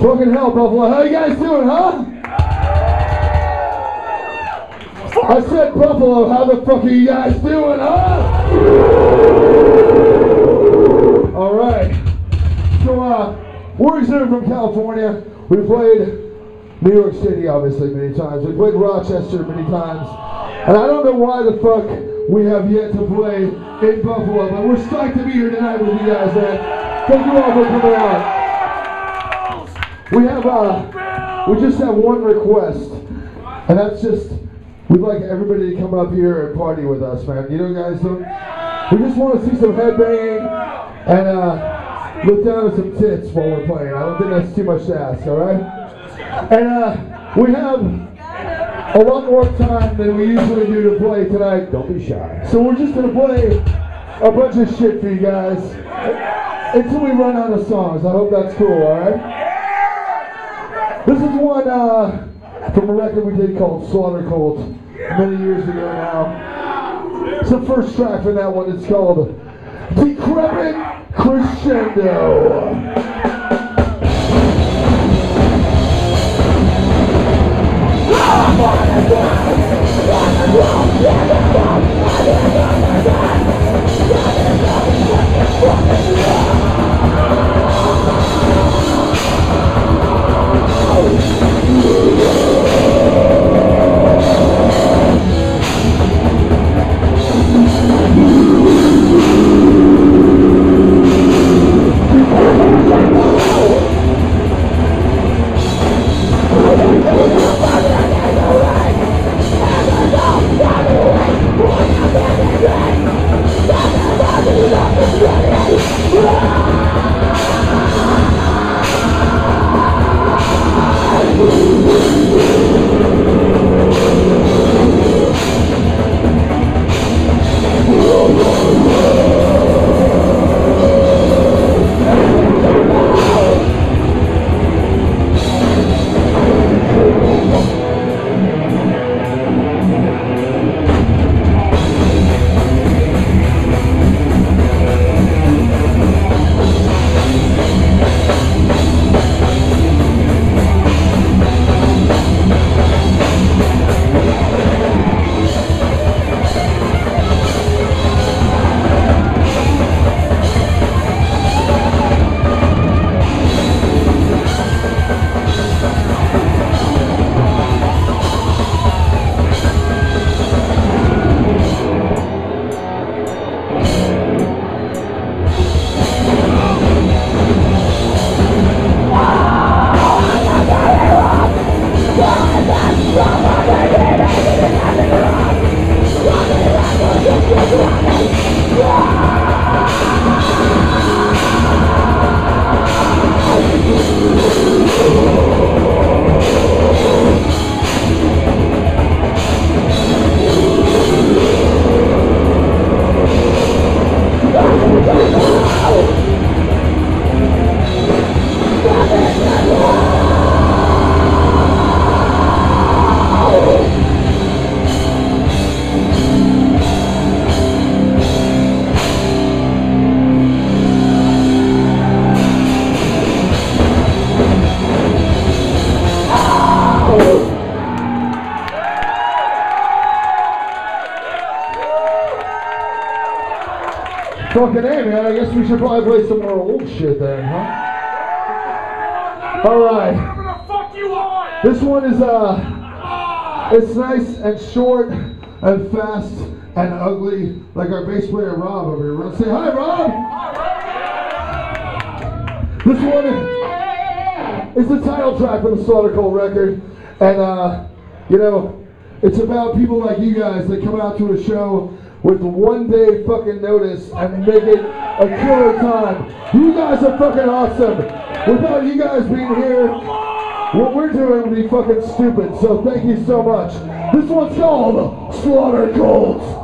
Fucking hell, Buffalo. How you guys doing, huh? I said Buffalo, how the fuck are you guys doing, huh? Alright. So, uh, we're excited from California. We played New York City, obviously, many times. We played Rochester many times. And I don't know why the fuck we have yet to play in Buffalo, but we're psyched to be here tonight with you guys, man. Thank you all for coming out. We have, uh, we just have one request, and that's just, we'd like everybody to come up here and party with us, man. You know, guys, don't, we just want to see some headbanging and, uh, look down at some tits while we're playing. I don't think that's too much to ask, all right? And uh, we have a lot more time than we usually do to play tonight. Don't be shy. So we're just gonna play a bunch of shit for you guys until we run out of songs. I hope that's cool, all right? This is one uh, from a record we did called Slaughter Cult many years ago now. It's the first track from that one. It's called Decrepit Crescendo. Fucking play some more old shit then, huh? All right. Whatever the fuck you want! This one is, uh, it's nice and short and fast and ugly, like our bass player Rob over here. Say hi, Rob. This one is the title track of the Slaughter Cult record, and uh, you know, it's about people like you guys that come out to a show with one day fucking notice and make it a killer time. You guys are fucking awesome. Without you guys being here, what we're doing would be fucking stupid. So thank you so much. This one's called Slaughter Cult.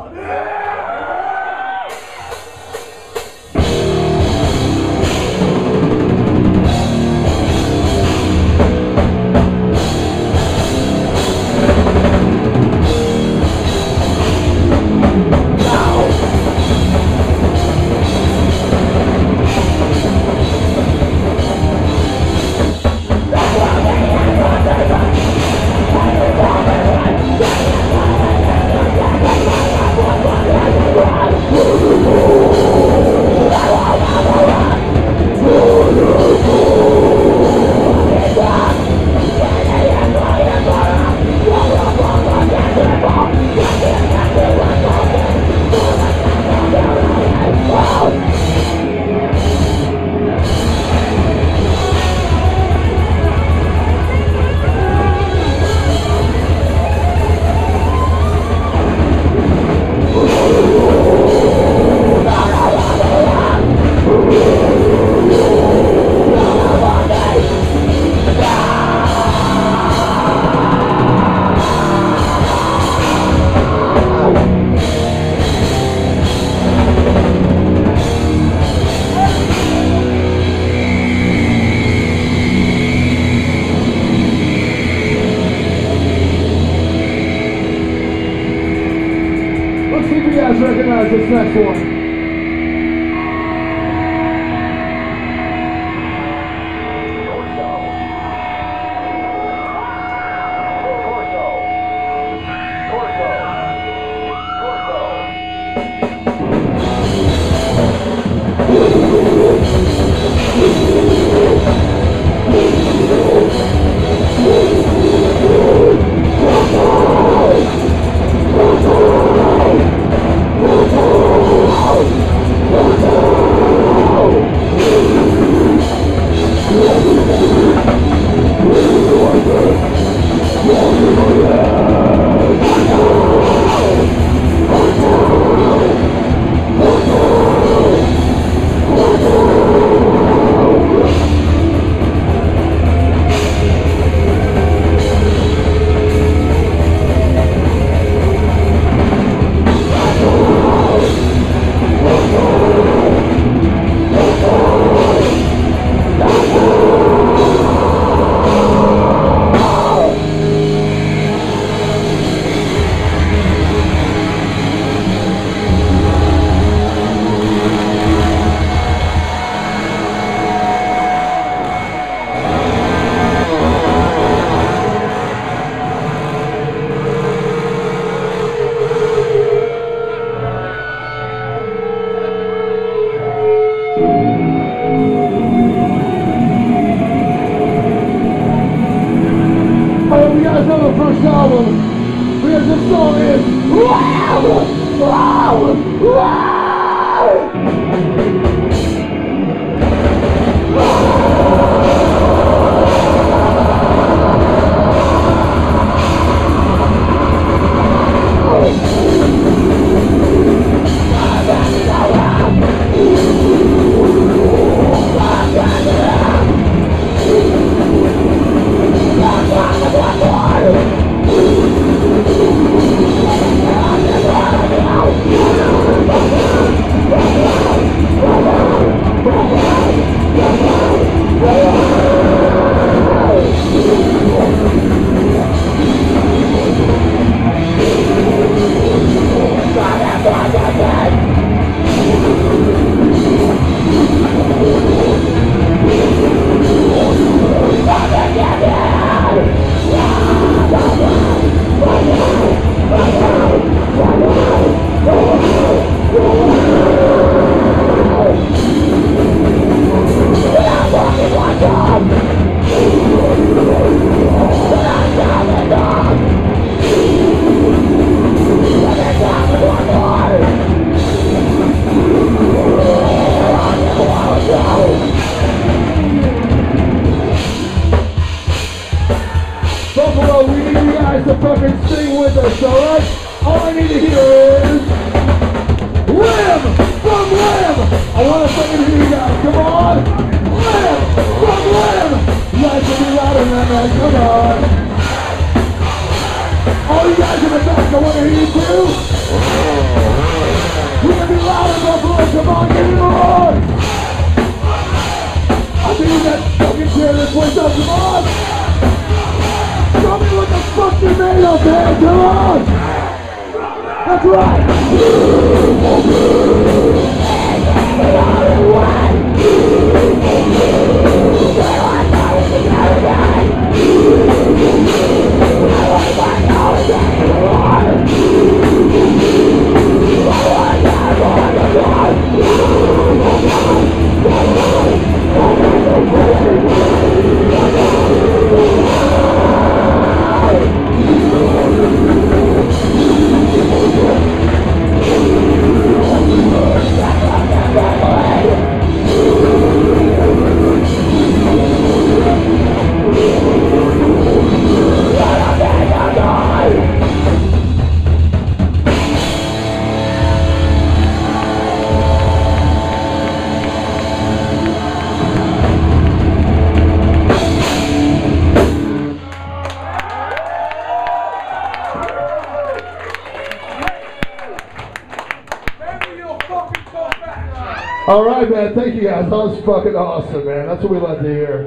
All right, man. Thank you guys. That was fucking awesome, man. That's what we like to hear.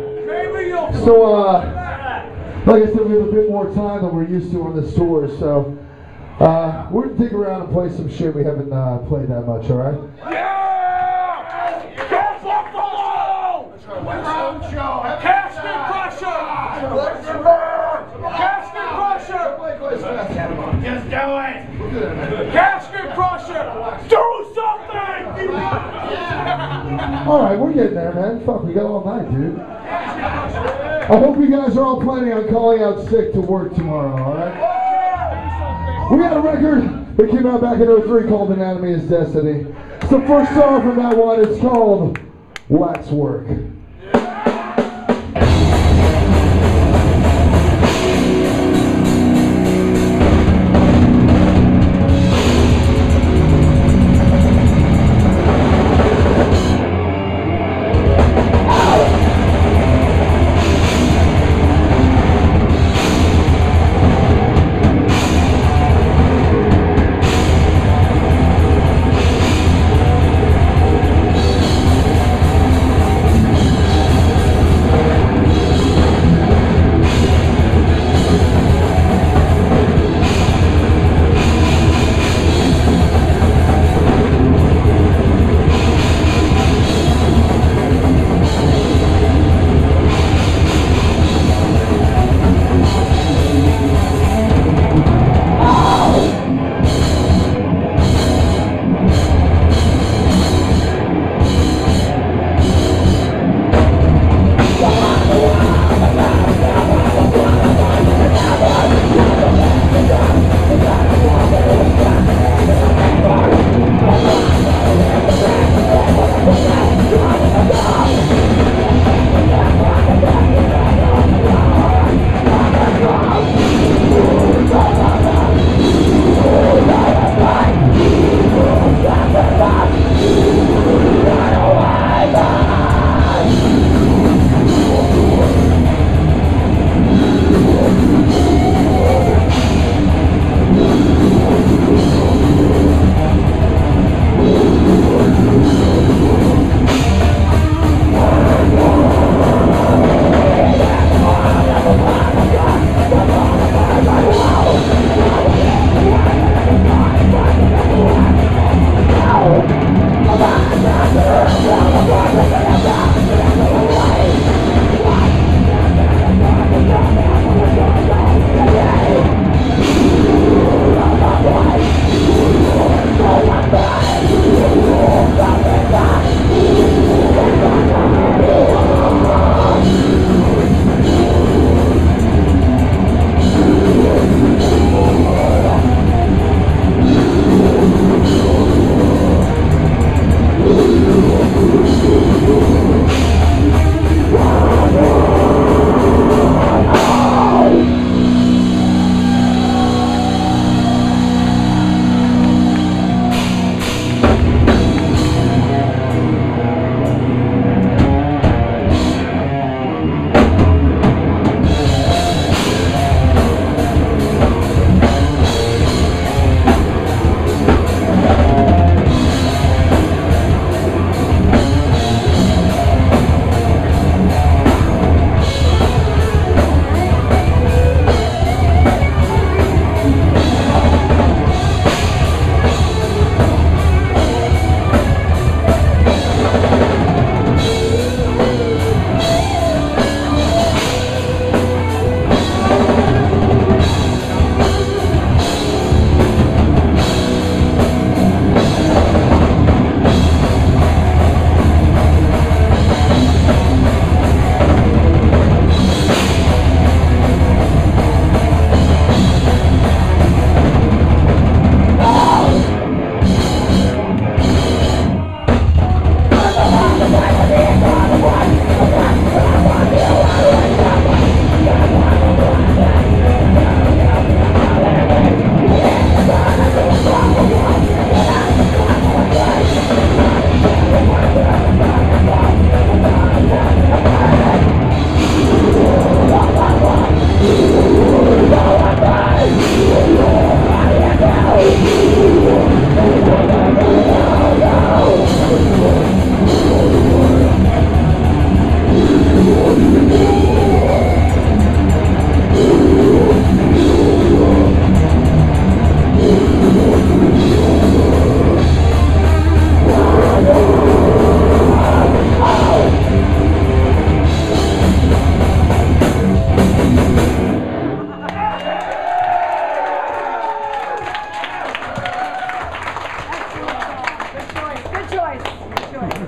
So, uh, like I said, we have a bit more time than we're used to on this tour. So, Uh, we're gonna dig around and play some shit we haven't uh, played that much, alright? Yeah! Go Buffalo! Casket Crusher! Casket Crusher! Just do it! Alright, we're getting there, man. Fuck, we got all night, dude. I hope you guys are all planning on calling out sick to work tomorrow, alright? We got a record that came out back in 03 called Anatomy is Destiny. It's the first song from that one. It's called Waxwork.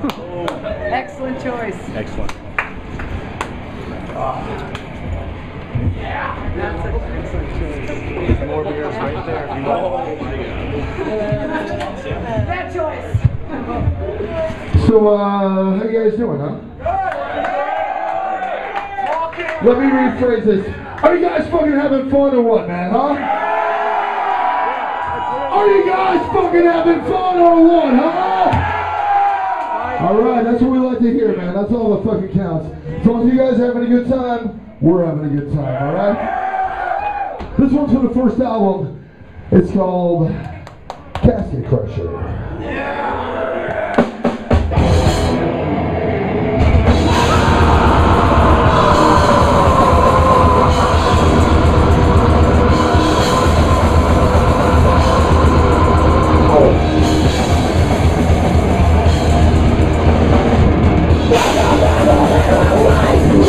Excellent choice. Excellent. Yeah, That's an excellent choice. More beers right there. Oh Bad choice. So, uh, how you guys doing, huh? Let me rephrase this. Are you guys fucking having fun or what, man, huh? Are you guys fucking having fun or what, huh? Alright, that's what we like to hear, man. That's all that fucking counts. As long as you guys are having a good time, we're having a good time, alright? This one's from the first album. It's called Casket Crusher.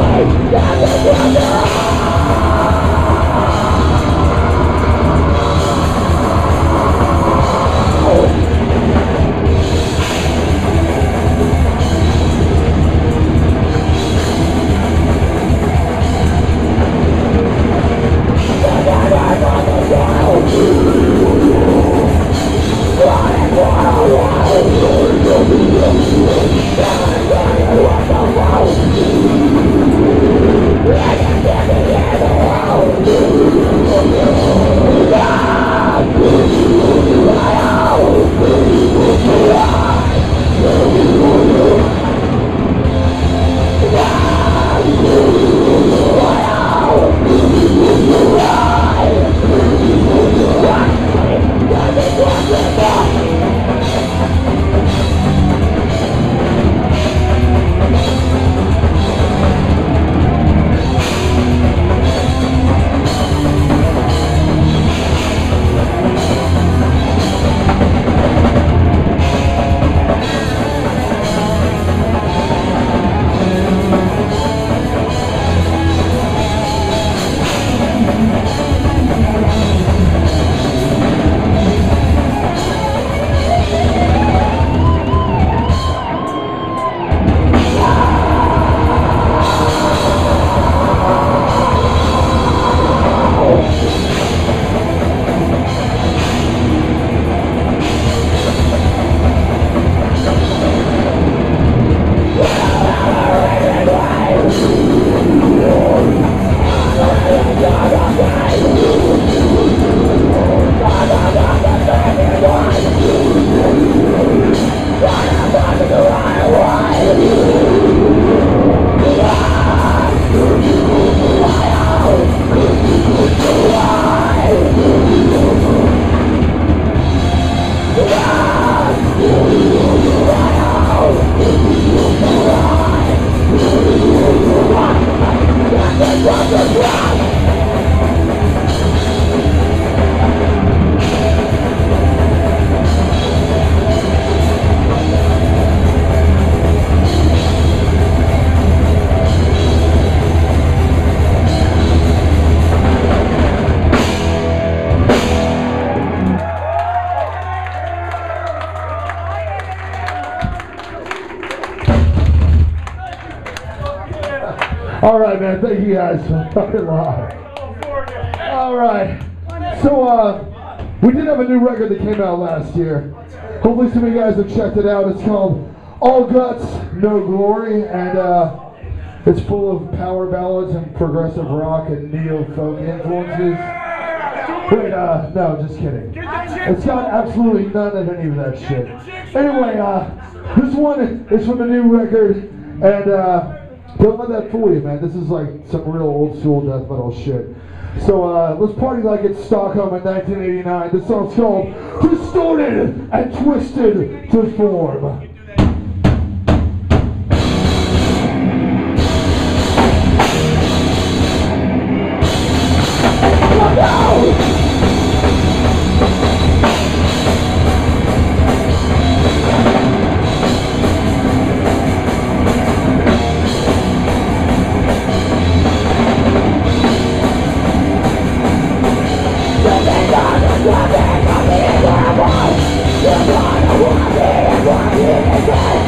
Don't Rock, rock, rock. All right, man. Thank you guys for fucking live. All right. So, uh, we did have a new record that came out last year. Hopefully, some of you guys have checked it out. It's called All Guts, No Glory, and uh, it's full of power ballads and progressive rock and neo folk influences. Wait, uh, no, just kidding. It's got absolutely none of any of that shit. Anyway, uh, this one is from the new record, and uh, don't let that fool you, man. This is like some real old school death metal shit. So uh, let's party like it's Stockholm in 1989. This song's called Distorted and Twisted to Form. Vai, vai, vai.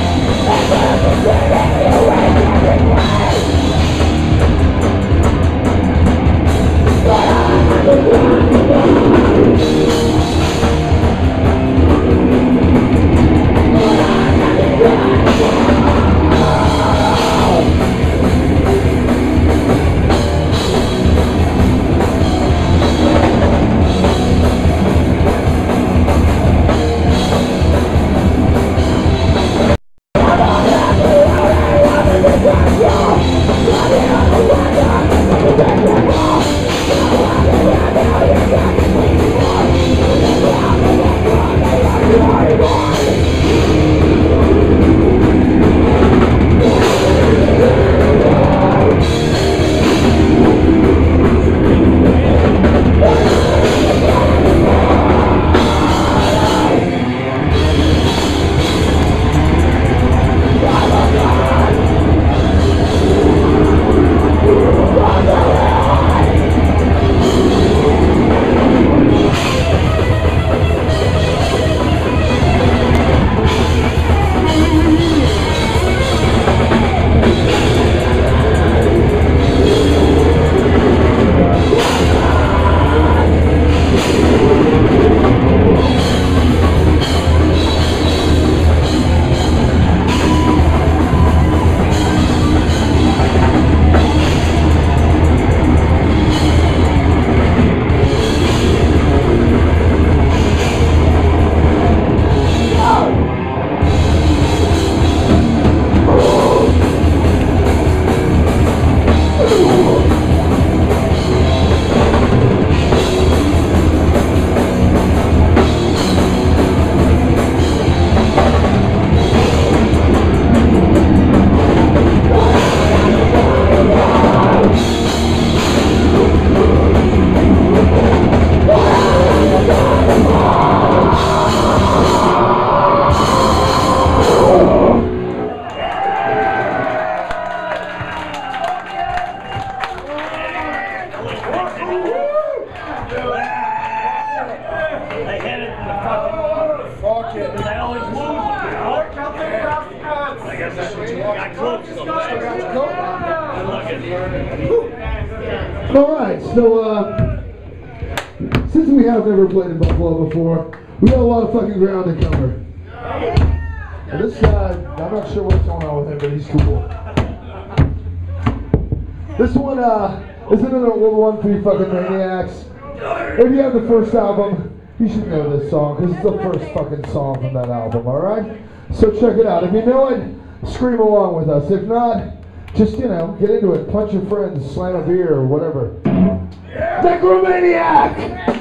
three fucking maniacs. If you have the first album, you should know this song because it's the first fucking song from that album. All right, so check it out. If you know it, scream along with us. If not, just you know, get into it. Punch your friends, slam a beer, or whatever. Yeah. Necromaniac.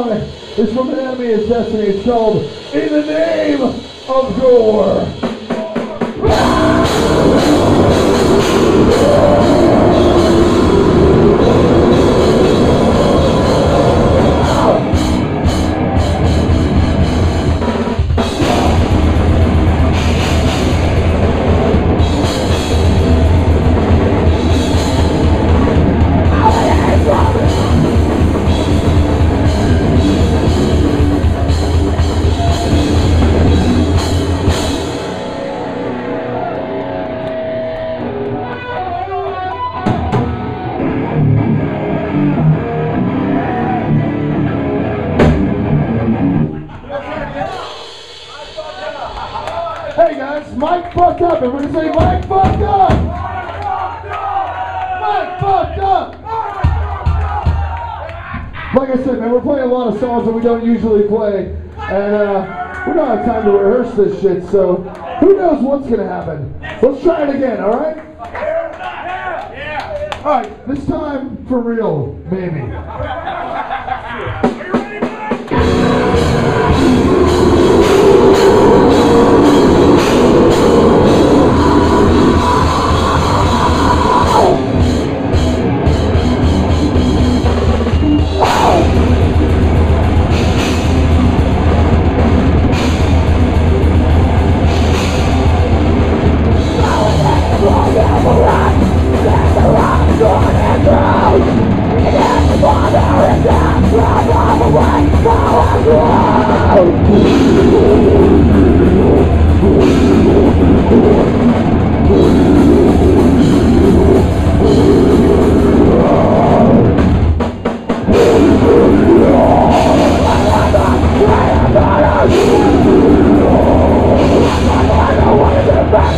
one is from Anatomy Is Destiny. It's called In the Name of Gore. We don't usually play, and uh, we don't have time to rehearse this shit. So who knows what's gonna happen? Let's try it again. All right. All right. This time for real, maybe.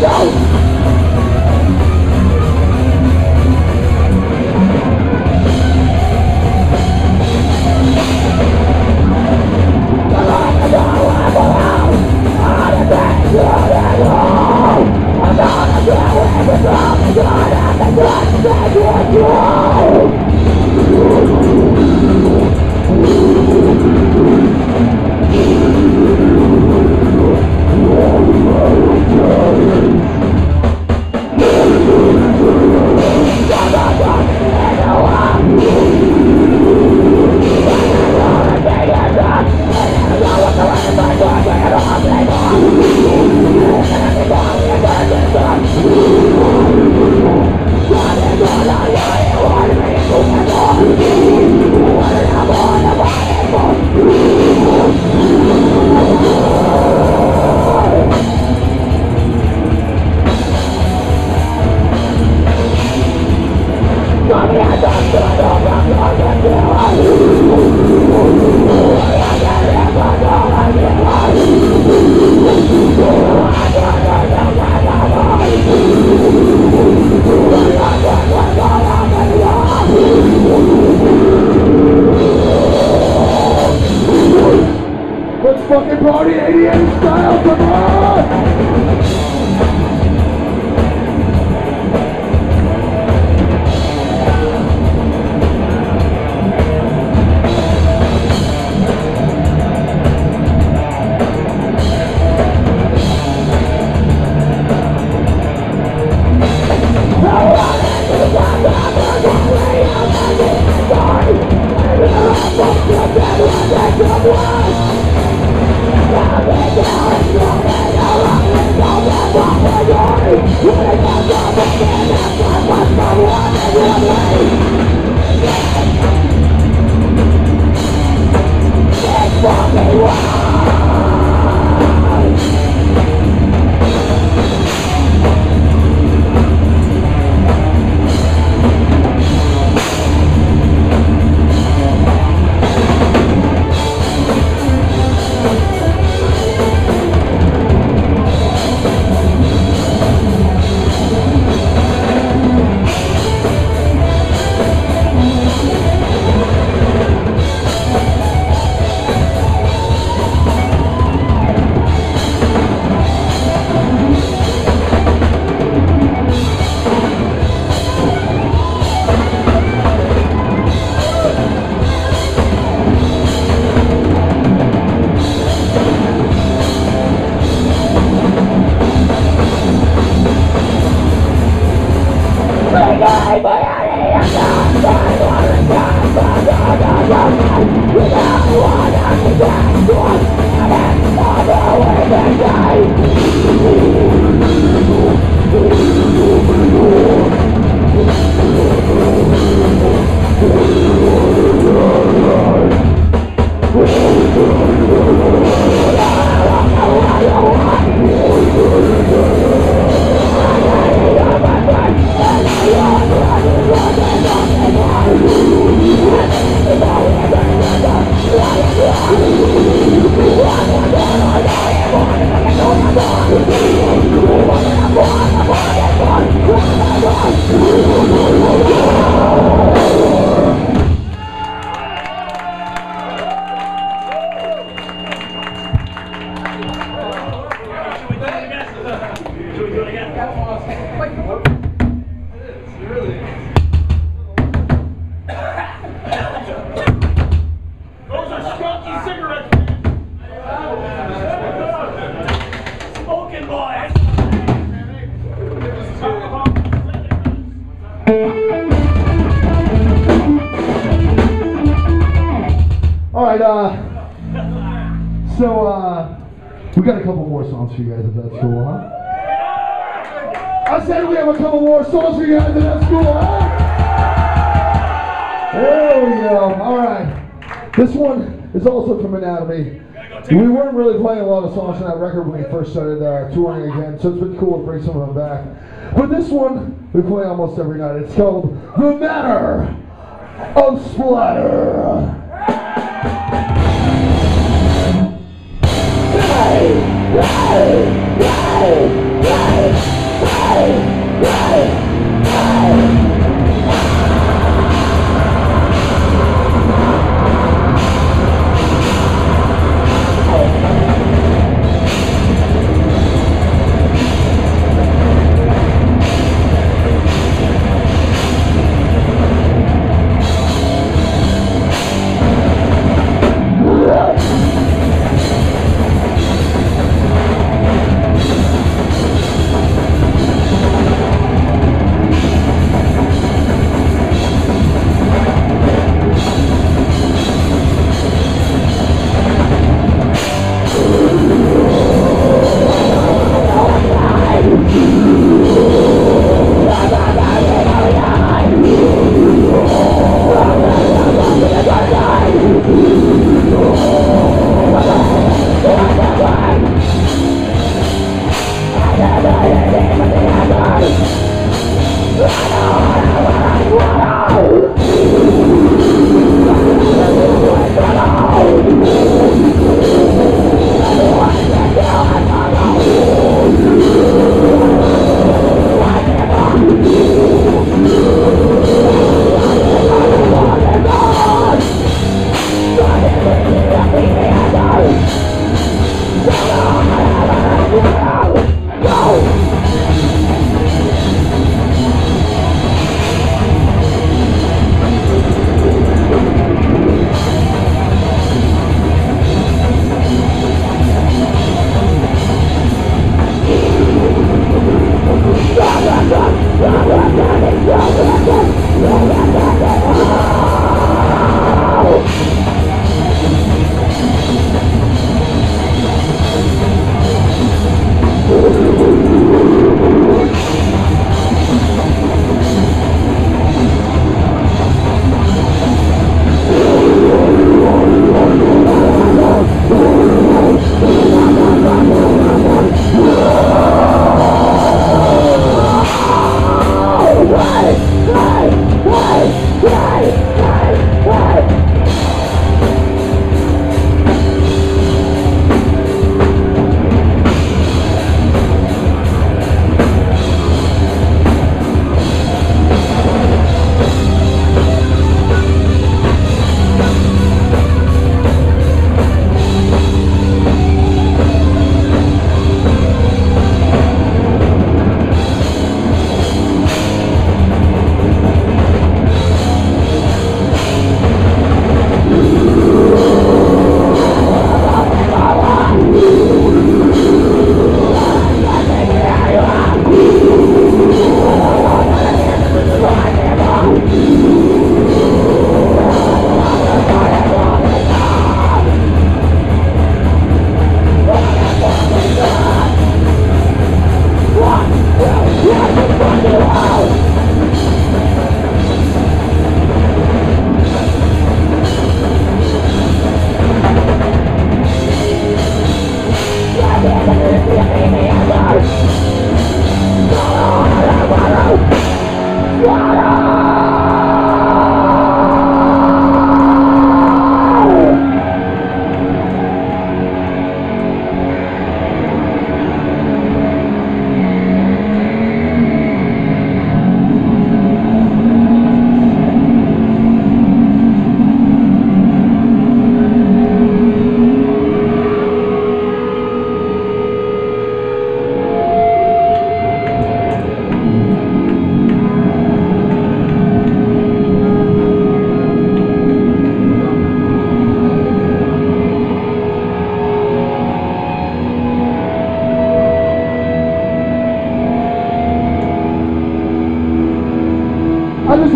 Let's is also from Anatomy. We weren't really playing a lot of songs on that record when we first started uh, touring again, so it's been cool to bring some of them back. But this one we play almost every night. It's called The Matter of Splatter. I just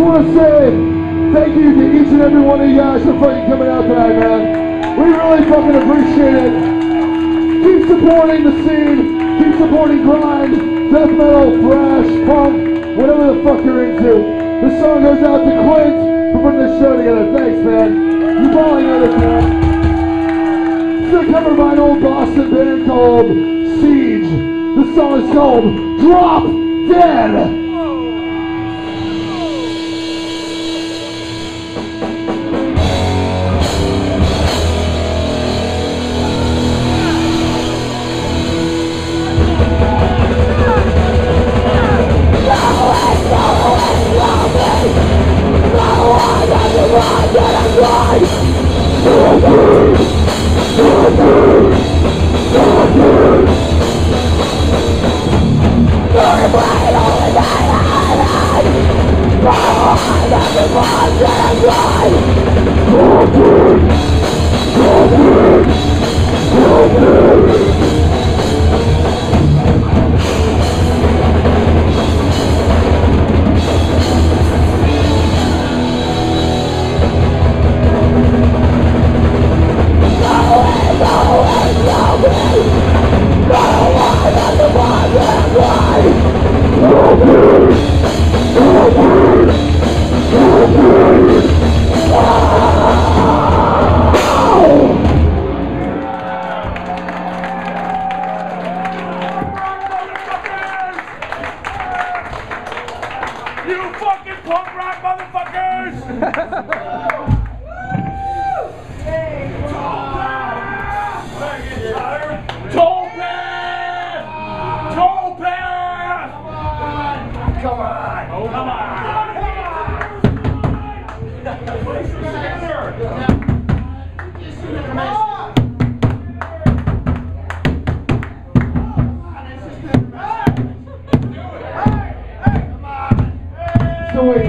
want to say thank you to each and every one of you guys for fucking coming out tonight, man. We really fucking appreciate it. Keep supporting the scene. Keep supporting grind, death metal, thrash, punk, whatever the fuck you're into. This song goes out to Clint for putting this show together. Thanks, man. You probably know this, man. It's a cover by an old Boston band called Siege. This song is called Drop Dead. You fucking punk rock motherfuckers! Tolpan!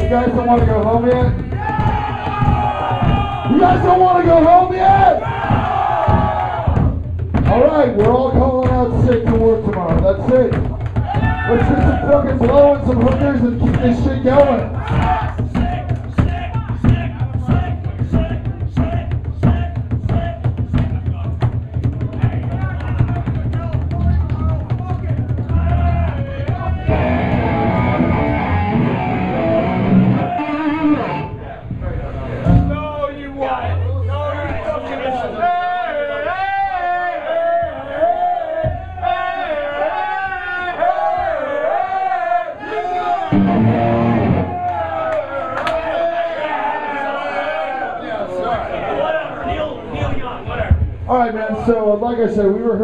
You guys don't want to go home yet? You guys don't want to go home yet? All right, we're all calling out sick to work tomorrow. That's it. Let's get some fucking blowing, some hookers, and keep this shit going.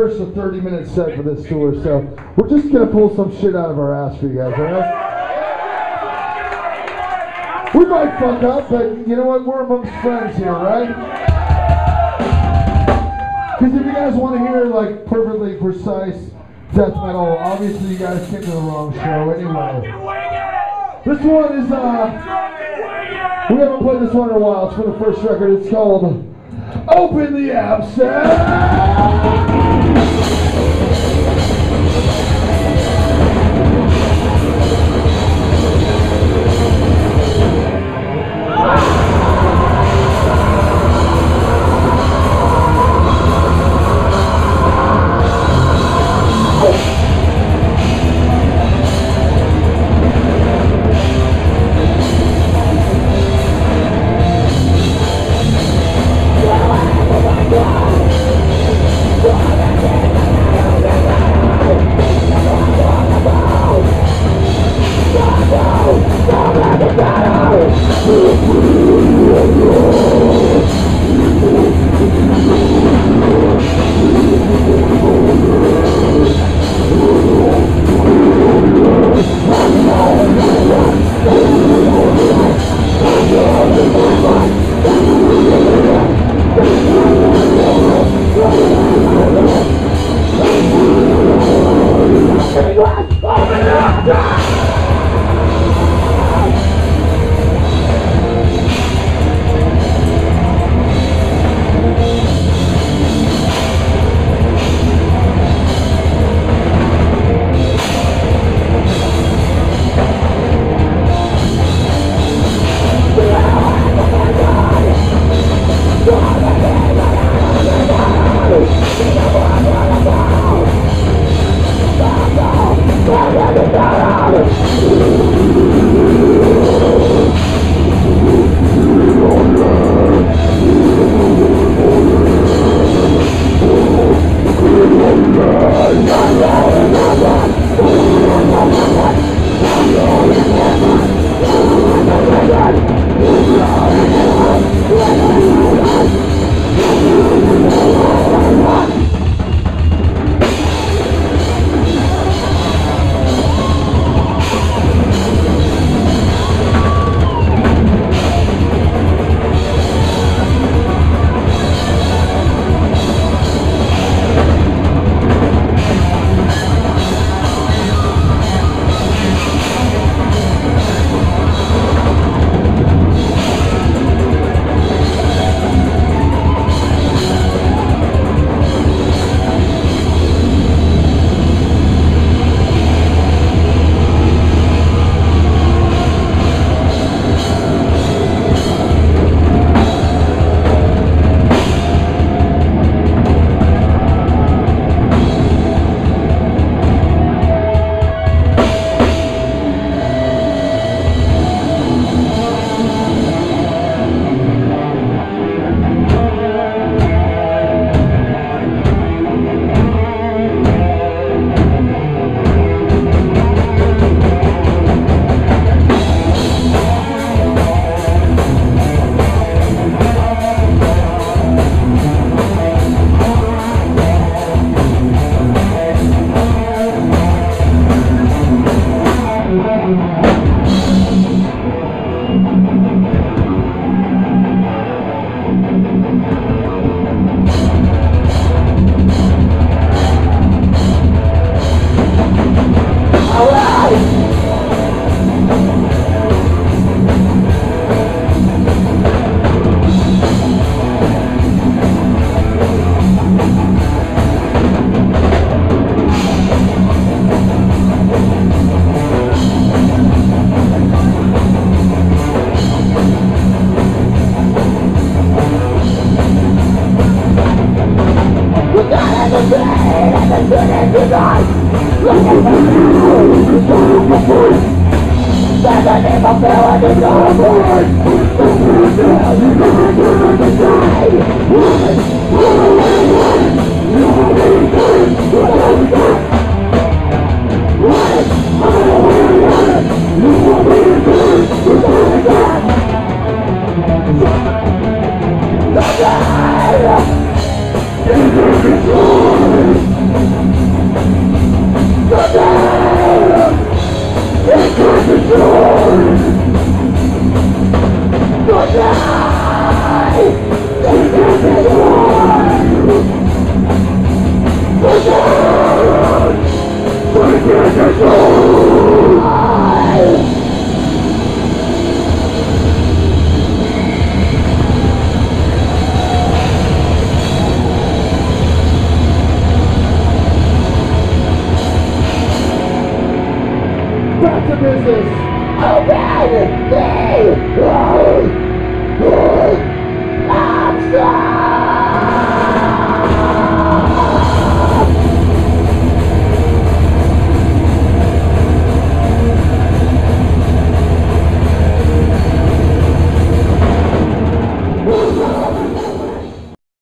Rehearsed a 30-minute set for this tour, so we're just gonna pull some shit out of our ass for you guys, all right? We might fuck up, but you know what? We're amongst friends here, right? Because if you guys want to hear like perfectly precise death metal, obviously you guys came to the wrong show anyway. This one is uh, we haven't played this one in a while. It's for the first record. It's called Open the abscess! Ah!